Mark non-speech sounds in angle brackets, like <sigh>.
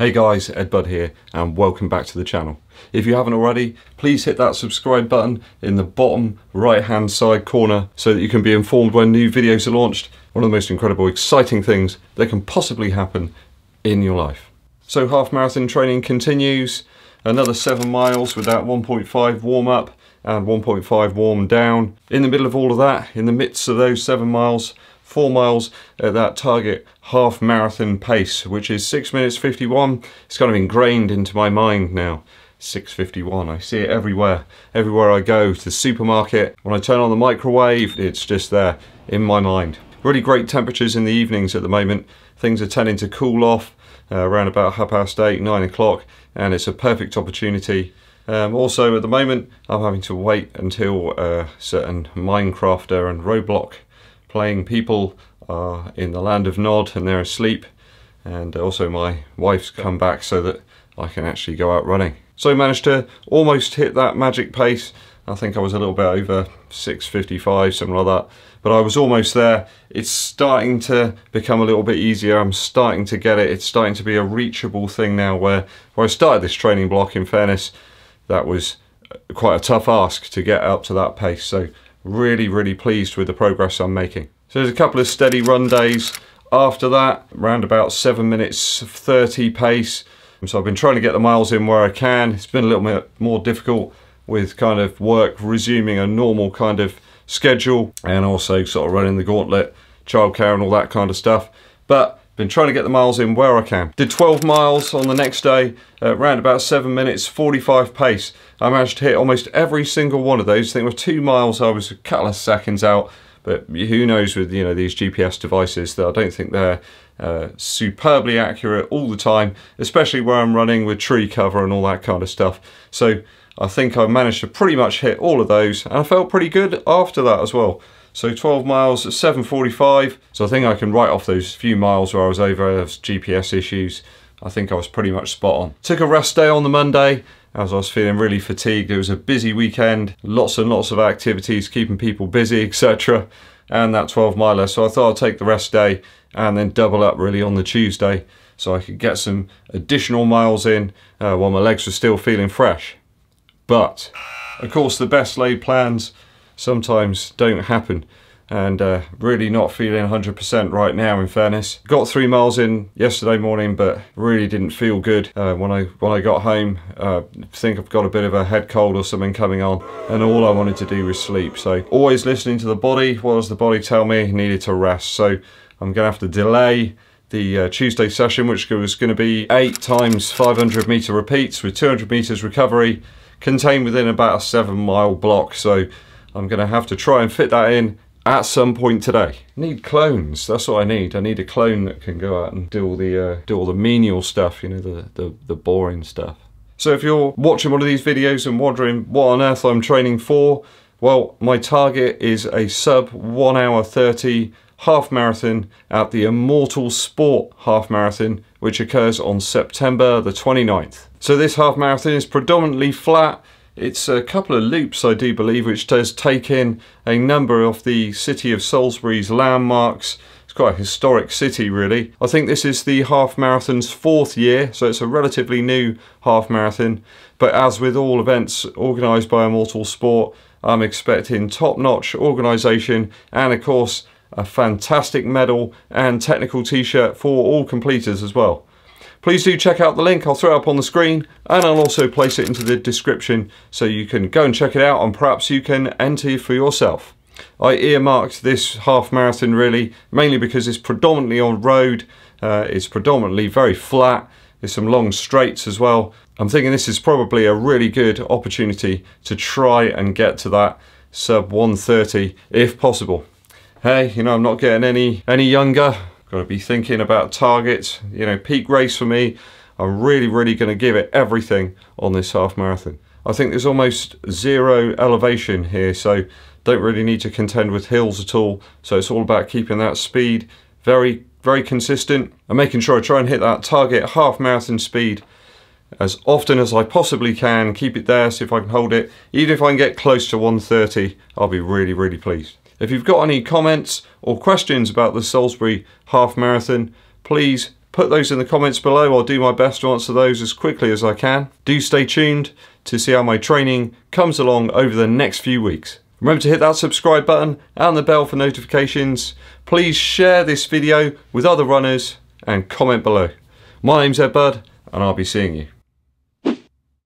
Hey guys, Ed Budd here and welcome back to the channel. If you haven't already, please hit that subscribe button in the bottom right hand side corner so that you can be informed when new videos are launched. One of the most incredible, exciting things that can possibly happen in your life. So half marathon training continues, another seven miles with that 1.5 warm up and 1.5 warm down. In the middle of all of that, in the midst of those seven miles, four miles at that target half marathon pace, which is six minutes 51. It's kind of ingrained into my mind now. 6.51, I see it everywhere. Everywhere I go, to the supermarket, when I turn on the microwave, it's just there in my mind. Really great temperatures in the evenings at the moment. Things are tending to cool off uh, around about half past eight, nine o'clock, and it's a perfect opportunity um, also at the moment I'm having to wait until a certain Minecrafter and Roblox playing people are in the land of Nod and they're asleep and also my wife's come back so that I can actually go out running. So I managed to almost hit that magic pace. I think I was a little bit over 6.55, something like that. But I was almost there. It's starting to become a little bit easier. I'm starting to get it. It's starting to be a reachable thing now where, where I started this training block in fairness, that was quite a tough ask to get up to that pace. So really, really pleased with the progress I'm making. So there's a couple of steady run days after that, around about 7 minutes 30 pace. So I've been trying to get the miles in where I can. It's been a little bit more difficult with kind of work resuming a normal kind of schedule and also sort of running the gauntlet, childcare and all that kind of stuff. But been trying to get the miles in where I can. Did 12 miles on the next day, uh, around about 7 minutes 45 pace. I managed to hit almost every single one of those. I think with 2 miles I was a couple of seconds out, but who knows with you know these GPS devices that I don't think they're uh, superbly accurate all the time, especially where I'm running with tree cover and all that kind of stuff. So I think I managed to pretty much hit all of those and I felt pretty good after that as well. So 12 miles at 7.45. So I think I can write off those few miles where I was over GPS issues. I think I was pretty much spot on. Took a rest day on the Monday as I was feeling really fatigued. It was a busy weekend, lots and lots of activities, keeping people busy, <laughs> etc. And that 12 miler. So I thought I'd take the rest day and then double up really on the Tuesday so I could get some additional miles in uh, while my legs were still feeling fresh. But, of course, the best laid plans sometimes don't happen and uh, really not feeling 100% right now in fairness. Got three miles in yesterday morning but really didn't feel good uh, when I when I got home. Uh, think I've got a bit of a head cold or something coming on and all I wanted to do was sleep. So always listening to the body, what does the body tell me? Needed to rest. So I'm gonna have to delay the uh, Tuesday session which was going to be 8 times 500 meter repeats with 200 meters recovery contained within about a 7 mile block so I'm going to have to try and fit that in at some point today. Need clones, that's what I need. I need a clone that can go out and do all the uh, do all the menial stuff, you know, the, the, the boring stuff. So if you're watching one of these videos and wondering what on earth I'm training for, well, my target is a sub 1 hour 30 half marathon at the Immortal Sport half marathon, which occurs on September the 29th. So this half marathon is predominantly flat, it's a couple of loops, I do believe, which does take in a number of the city of Salisbury's landmarks. It's quite a historic city, really. I think this is the half marathon's fourth year, so it's a relatively new half marathon. But as with all events organised by Immortal Sport, I'm expecting top-notch organisation and, of course, a fantastic medal and technical t-shirt for all completers as well. Please do check out the link, I'll throw it up on the screen and I'll also place it into the description so you can go and check it out and perhaps you can enter for yourself. I earmarked this half marathon really, mainly because it's predominantly on road, uh, it's predominantly very flat, there's some long straights as well. I'm thinking this is probably a really good opportunity to try and get to that sub 130 if possible. Hey, you know, I'm not getting any any younger. Got to be thinking about targets. You know, peak race for me. I'm really, really going to give it everything on this half marathon. I think there's almost zero elevation here, so don't really need to contend with hills at all. So it's all about keeping that speed very, very consistent and making sure I try and hit that target half marathon speed as often as I possibly can. Keep it there, see if I can hold it. Even if I can get close to 130, I'll be really, really pleased. If you've got any comments or questions about the Salisbury Half Marathon, please put those in the comments below. I'll do my best to answer those as quickly as I can. Do stay tuned to see how my training comes along over the next few weeks. Remember to hit that subscribe button and the bell for notifications. Please share this video with other runners and comment below. My name's Ed Bird and I'll be seeing you.